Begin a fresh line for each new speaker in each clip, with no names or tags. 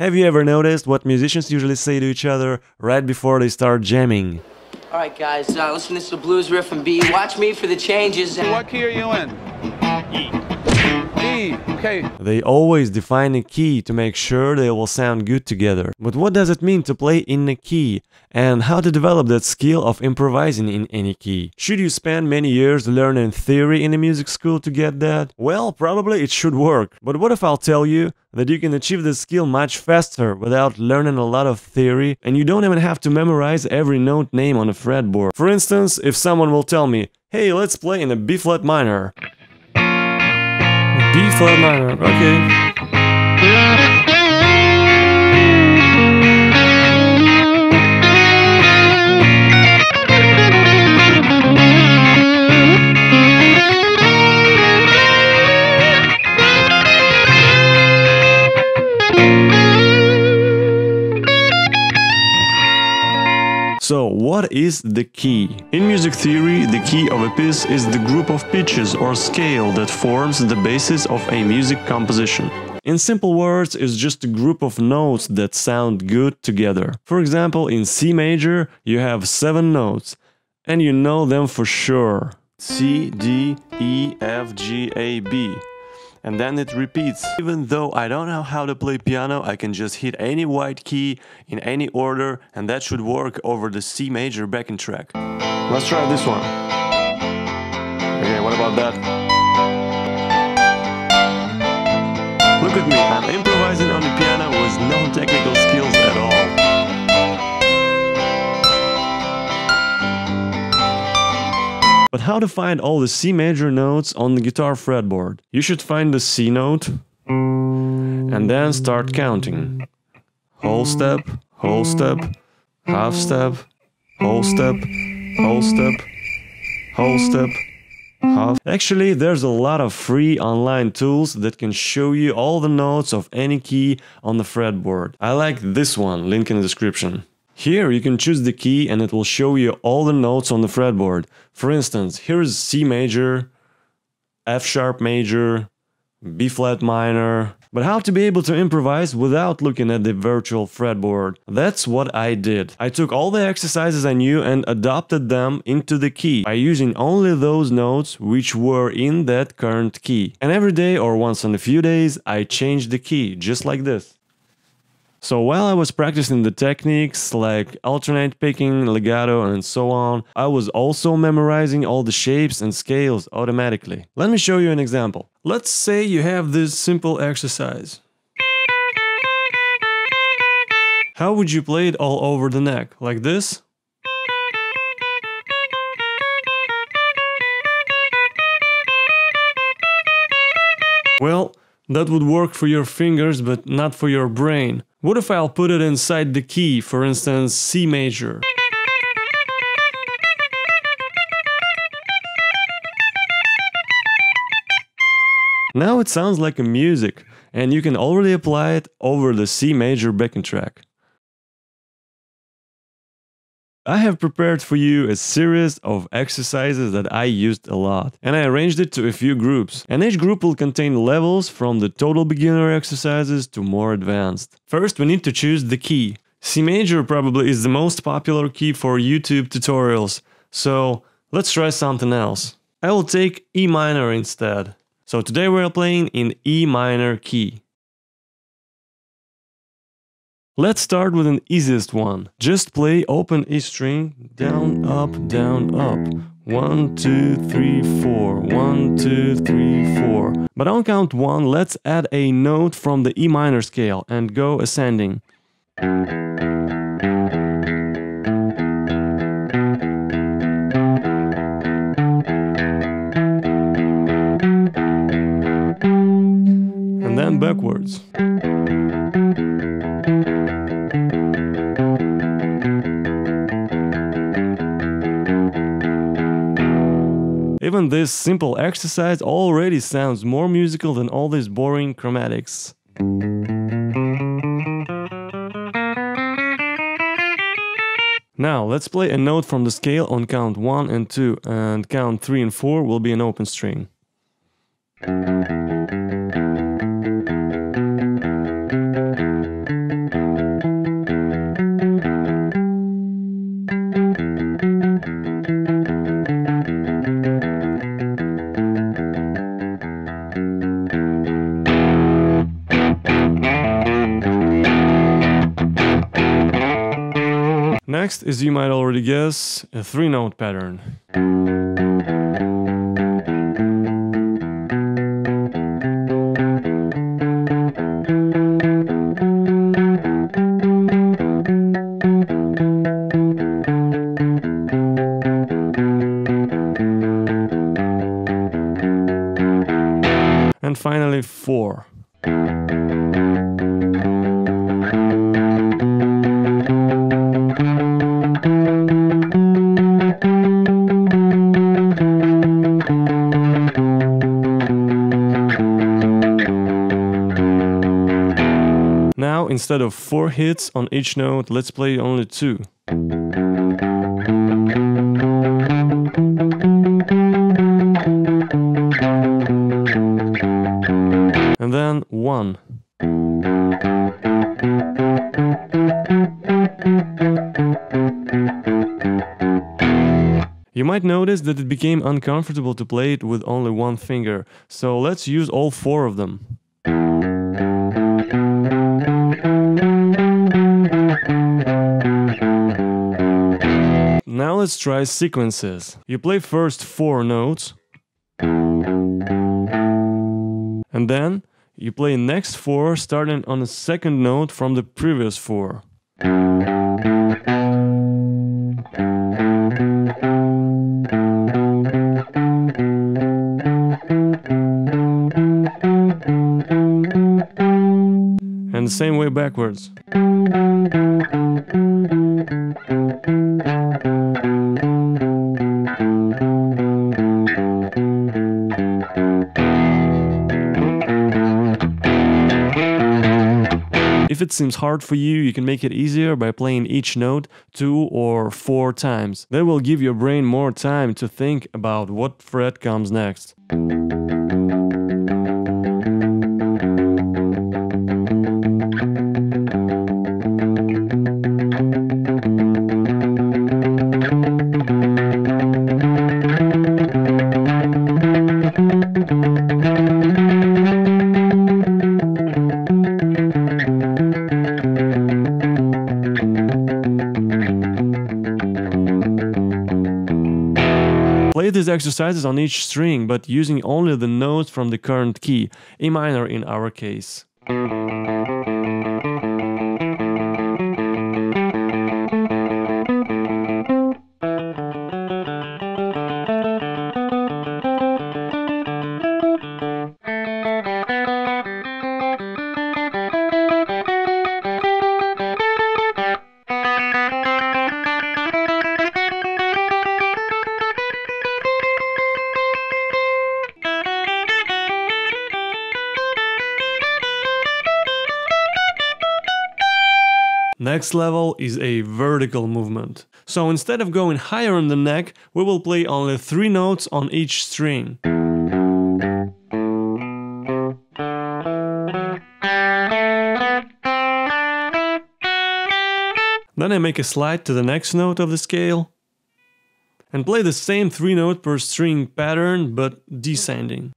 Have you ever noticed what musicians usually say to each other right before they start jamming?
All right, guys, uh, listen to this blues riff and B. Watch me for the changes.
What key are you in? E. Okay.
They always define a key to make sure they will sound good together. But what does it mean to play in a key? And how to develop that skill of improvising in any key? Should you spend many years learning theory in a music school to get that? Well, probably it should work. But what if I'll tell you that you can achieve this skill much faster without learning a lot of theory and you don't even have to memorize every note name on a fretboard? For instance, if someone will tell me, hey, let's play in a B flat minor. B flat minor, okay. So, what is the key? In music theory, the key of a piece is the group of pitches or scale that forms the basis of a music composition. In simple words, it's just a group of notes that sound good together. For example, in C major, you have seven notes, and you know them for sure. C, D, E, F, G, A, B and then it repeats. Even though I don't know how to play piano, I can just hit any white key in any order and that should work over the C major backing track. Let's try this one. Okay, what about that? Look at me, I'm improvising on the piano with no technical skills how to find all the C major notes on the guitar fretboard? You should find the C note and then start counting. Whole step, whole step, half step, whole step, whole step, whole step, half. Actually, there's a lot of free online tools that can show you all the notes of any key on the fretboard. I like this one, link in the description. Here you can choose the key and it will show you all the notes on the fretboard. For instance, here is C major, F sharp major, B flat minor. But how to be able to improvise without looking at the virtual fretboard? That's what I did. I took all the exercises I knew and adopted them into the key by using only those notes which were in that current key. And every day or once in a few days I changed the key, just like this. So while I was practicing the techniques like alternate picking, legato and so on, I was also memorizing all the shapes and scales automatically. Let me show you an example. Let's say you have this simple exercise. How would you play it all over the neck? Like this? Well, that would work for your fingers, but not for your brain. What if I'll put it inside the key, for instance, C major? Now it sounds like a music, and you can already apply it over the C major backing track. I have prepared for you a series of exercises that I used a lot, and I arranged it to a few groups, and each group will contain levels from the total beginner exercises to more advanced. First, we need to choose the key. C major probably is the most popular key for YouTube tutorials, so let's try something else. I will take E minor instead. So today we're playing in E minor key. Let's start with an easiest one. Just play open E string, down, up, down, up. One, two, three, four. One, two, three, four. But on count one, let's add a note from the E minor scale and go ascending. And then backwards. Even this simple exercise already sounds more musical than all these boring chromatics. Now, let's play a note from the scale on count 1 and 2, and count 3 and 4 will be an open string. Next is you might already guess a three note pattern. Instead of four hits on each note, let's play only two. And then one. You might notice that it became uncomfortable to play it with only one finger, so let's use all four of them. Let's try sequences. You play first four notes, and then you play next four starting on the second note from the previous four. And the same way backwards. Seems hard for you, you can make it easier by playing each note two or four times. That will give your brain more time to think about what fret comes next. Exercises on each string, but using only the notes from the current key, A minor in our case. Next level is a vertical movement. So instead of going higher on the neck, we will play only three notes on each string. Then I make a slide to the next note of the scale and play the same three note per string pattern but descending.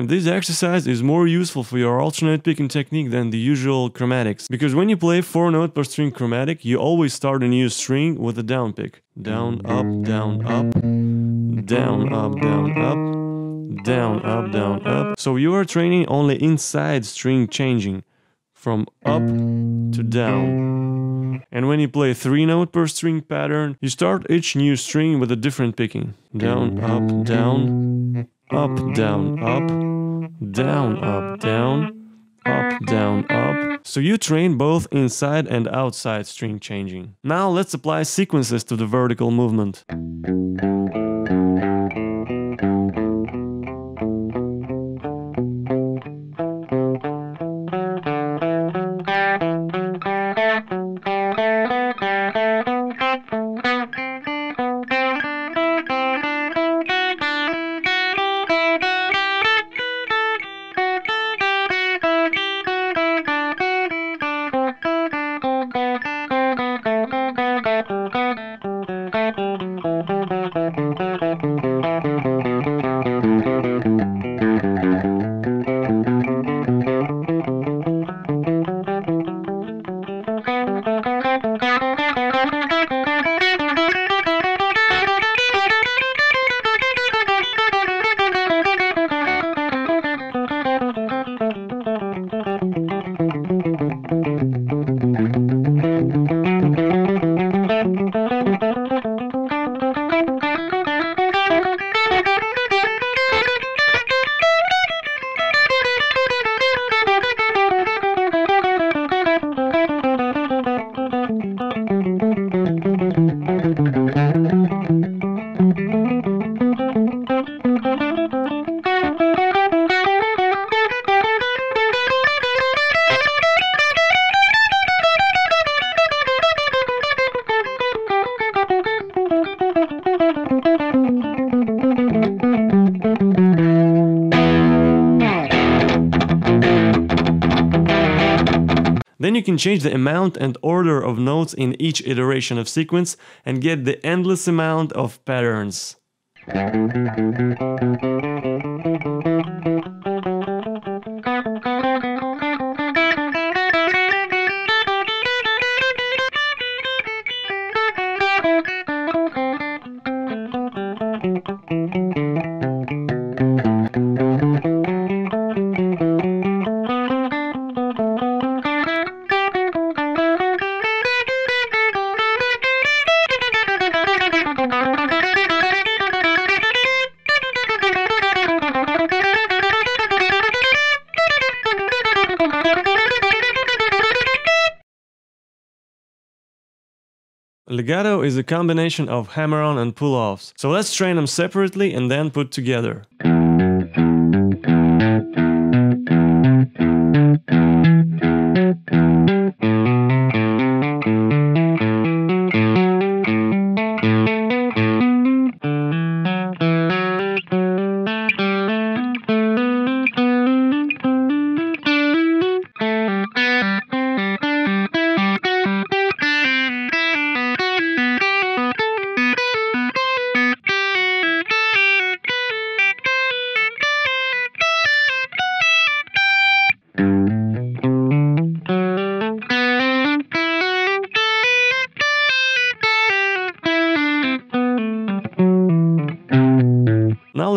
Again, this exercise is more useful for your alternate picking technique than the usual chromatics, because when you play 4 note per string chromatic, you always start a new string with a down pick. Down, up, down, up, down, up, down, up, down, up, down, up. So you are training only inside string changing, from up to down. And when you play 3 note per string pattern, you start each new string with a different picking. Down, up, down, up, down, up, down, up, down, up, down, up. So you train both inside and outside string changing. Now let's apply sequences to the vertical movement. You can change the amount and order of notes in each iteration of sequence and get the endless amount of patterns. Legato is a combination of hammer-on and pull-offs, so let's train them separately and then put together.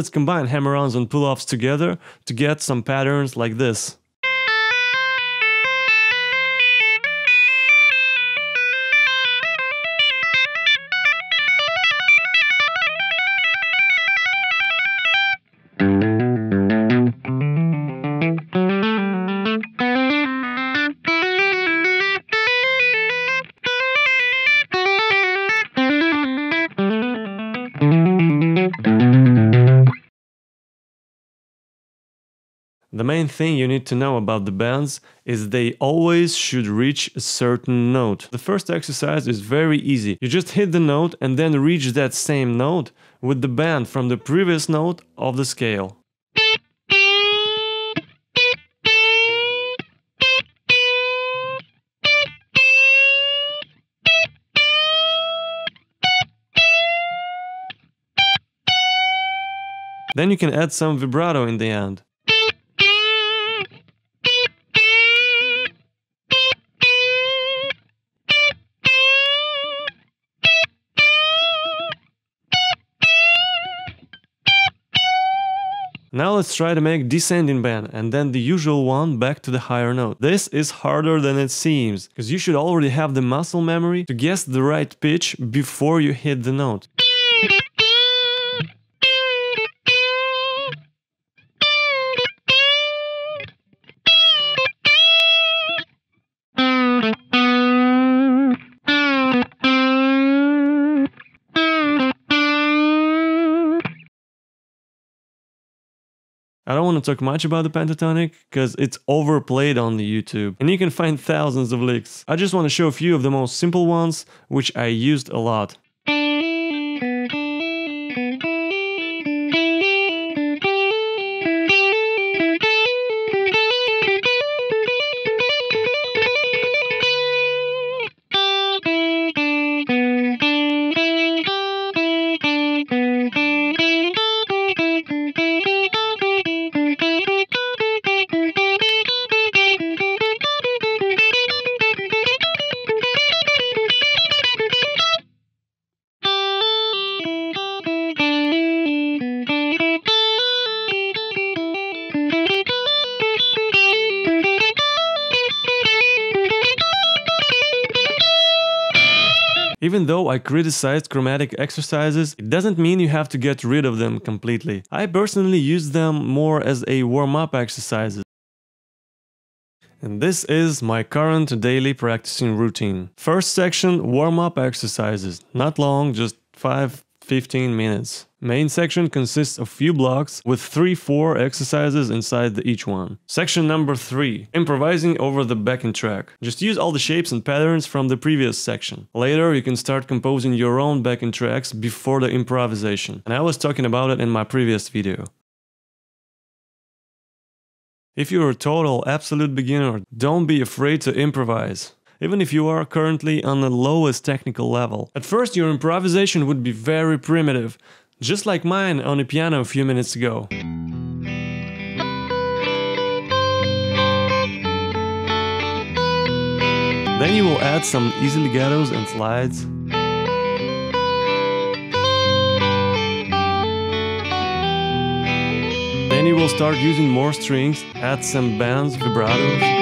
Let's combine hammer-ons and pull-offs together to get some patterns like this. The main thing you need to know about the bends is they always should reach a certain note. The first exercise is very easy. You just hit the note and then reach that same note with the bend from the previous note of the scale. Then you can add some vibrato in the end. Let's try to make descending bend and then the usual one back to the higher note. This is harder than it seems, because you should already have the muscle memory to guess the right pitch before you hit the note. I don't want to talk much about the pentatonic because it's overplayed on the YouTube and you can find thousands of licks. I just want to show a few of the most simple ones which I used a lot. Though I criticized chromatic exercises, it doesn't mean you have to get rid of them completely. I personally use them more as a warm-up exercises. And this is my current daily practicing routine. First section, warm-up exercises. Not long, just 5 15 minutes. Main section consists of few blocks with 3-4 exercises inside the each one. Section number 3. Improvising over the backing track. Just use all the shapes and patterns from the previous section. Later you can start composing your own backing tracks before the improvisation. And I was talking about it in my previous video. If you're a total absolute beginner, don't be afraid to improvise even if you are currently on the lowest technical level. At first your improvisation would be very primitive, just like mine on the piano a few minutes ago. Then you will add some easy legatos and slides. Then you will start using more strings, add some bends, vibratos.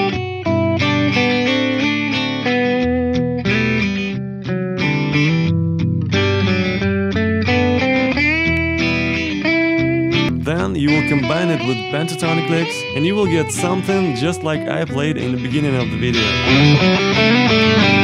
You will combine it with pentatonic licks and you will get something just like I played in the beginning of the video.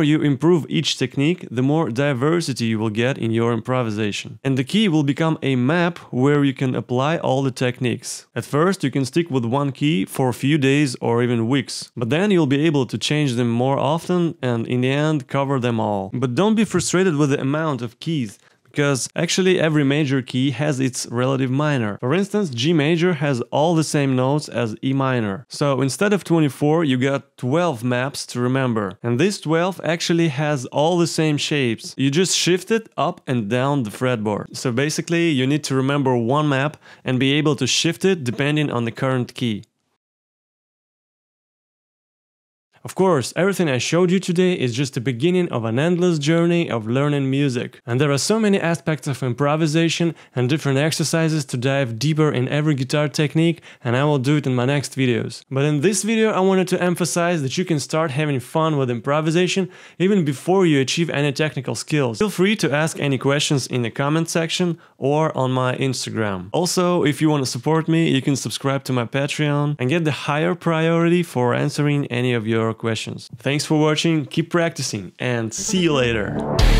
More you improve each technique, the more diversity you will get in your improvisation. And the key will become a map where you can apply all the techniques. At first you can stick with one key for a few days or even weeks, but then you'll be able to change them more often and in the end cover them all. But don't be frustrated with the amount of keys because actually every major key has its relative minor. For instance, G major has all the same notes as E minor. So instead of 24, you got 12 maps to remember. And this 12 actually has all the same shapes. You just shift it up and down the fretboard. So basically, you need to remember one map and be able to shift it depending on the current key. Of course, everything I showed you today is just the beginning of an endless journey of learning music. And there are so many aspects of improvisation and different exercises to dive deeper in every guitar technique and I will do it in my next videos. But in this video I wanted to emphasize that you can start having fun with improvisation even before you achieve any technical skills. Feel free to ask any questions in the comment section or on my Instagram. Also, if you want to support me, you can subscribe to my Patreon and get the higher priority for answering any of your questions. Thanks for watching, keep practicing, and see you later!